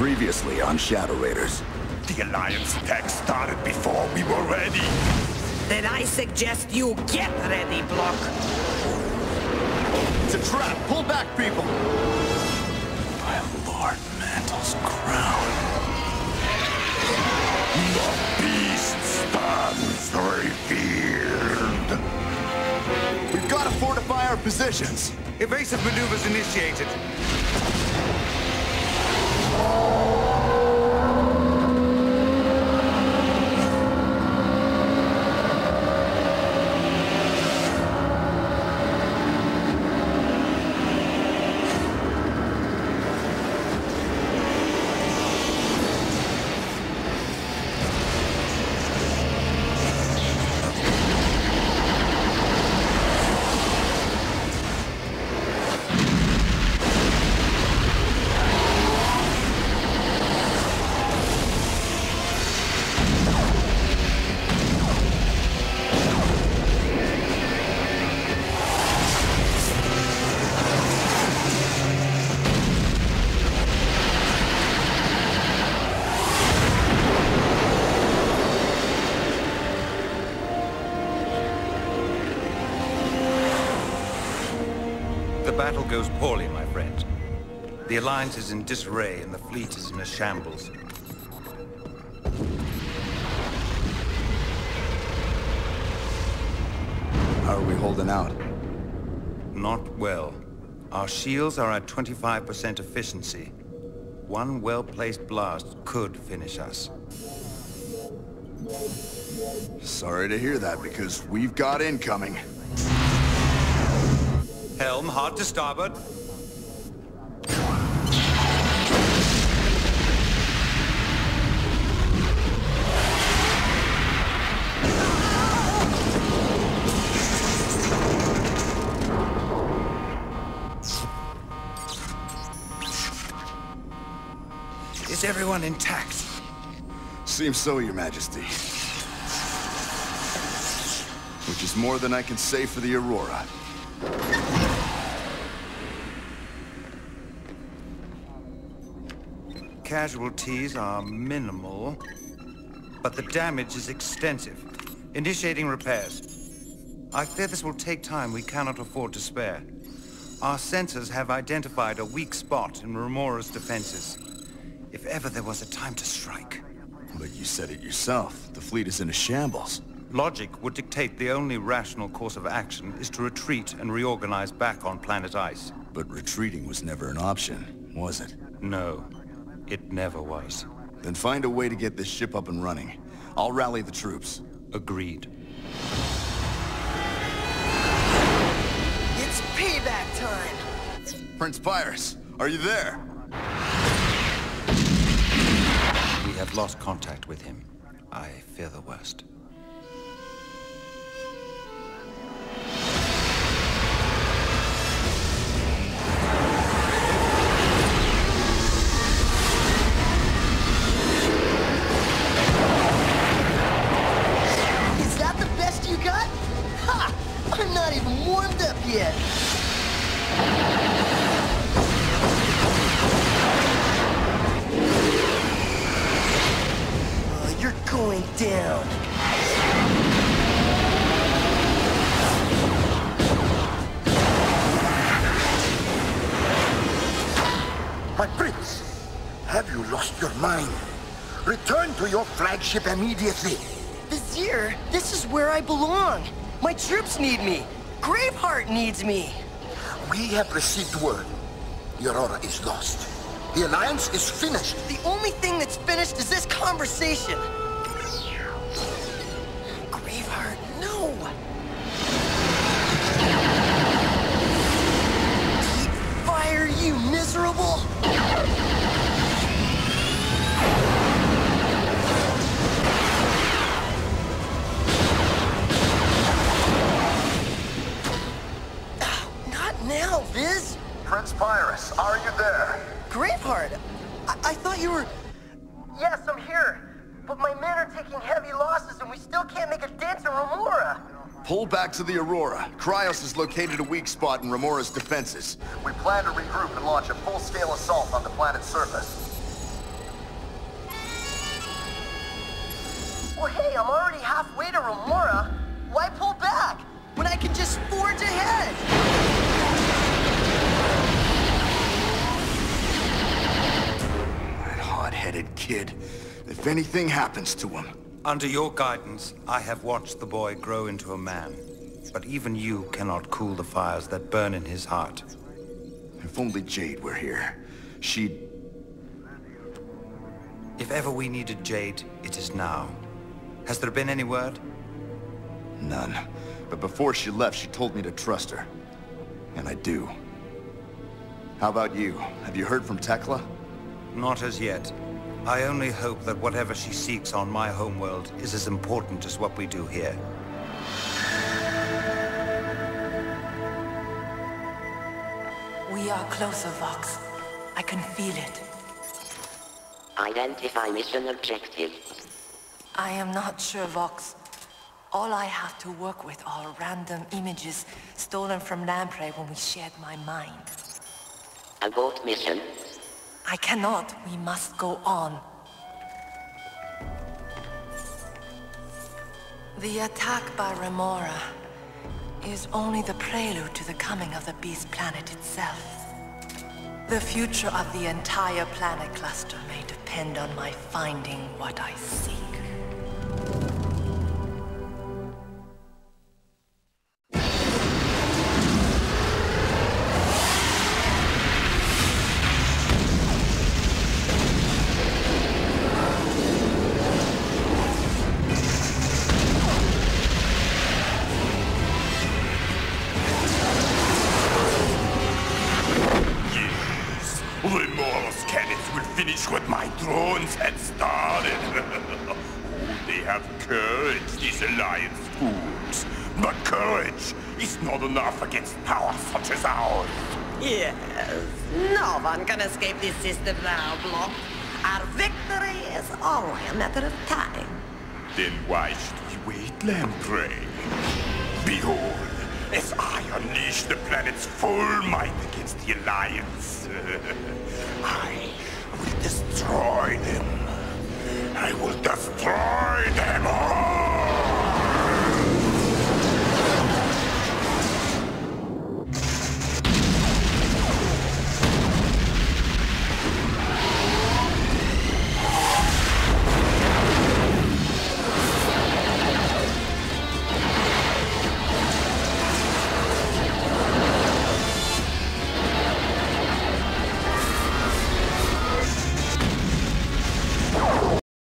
Previously on Shadow Raiders. The Alliance attack started before we were ready. Then I suggest you get ready, Blokk. It's a trap! Pull back, people! My Lord Mantle's crown. The beast stands revealed. We've got to fortify our positions. Evasive maneuvers initiated. The battle goes poorly, my friend. The Alliance is in disarray and the fleet is in a shambles. How are we holding out? Not well. Our shields are at 25% efficiency. One well-placed blast could finish us. Sorry to hear that, because we've got incoming. Helm, hard to starboard. Is everyone intact? Seems so, Your Majesty. Which is more than I can say for the Aurora. Casualties are minimal, but the damage is extensive. Initiating repairs. I fear this will take time we cannot afford to spare. Our sensors have identified a weak spot in Remora's defenses. If ever there was a time to strike. But you said it yourself. The fleet is in a shambles. Logic would dictate the only rational course of action is to retreat and reorganize back on planet Ice. But retreating was never an option, was it? No, it never was. Then find a way to get this ship up and running. I'll rally the troops. Agreed. It's payback time. Prince Pyrus, are you there? We have lost contact with him. I fear the worst. Going down. My prince, have you lost your mind? Return to your flagship immediately. Vizier, this is where I belong. My troops need me. Graveheart needs me. We have received word. The Aurora is lost. The Alliance is finished. The only thing that's finished is this conversation. now, Viz? Prince Pyrus, are you there? Graveheart, I, I thought you were... Yes, I'm here. But my men are taking heavy losses and we still can't make a dent in Remora. Pull back to the Aurora. Cryos has located a weak spot in Remora's defenses. We plan to regroup and launch a full-scale assault on the planet's surface. Well, hey, I'm already halfway to Remora. Why pull back when I can just forge ahead? Kid. If anything happens to him... Under your guidance, I have watched the boy grow into a man. But even you cannot cool the fires that burn in his heart. If only Jade were here. She'd... If ever we needed Jade, it is now. Has there been any word? None. But before she left, she told me to trust her. And I do. How about you? Have you heard from Tekla? Not as yet. I only hope that whatever she seeks on my homeworld is as important as what we do here. We are closer, Vox. I can feel it. Identify mission objective. I am not sure, Vox. All I have to work with are random images stolen from Lamprey when we shared my mind. Abort mission. I cannot. We must go on. The attack by Remora is only the prelude to the coming of the Beast Planet itself. The future of the entire planet cluster may depend on my finding what I seek. Finish what my drones had started. oh, they have courage, these Alliance fools. But courage is not enough against power such as ours. Yes, no one can escape this system now, Blokk. Our victory is only a matter of time. Then why should we wait, Lamprey? Behold, as I unleash the planet's full might against the Alliance, I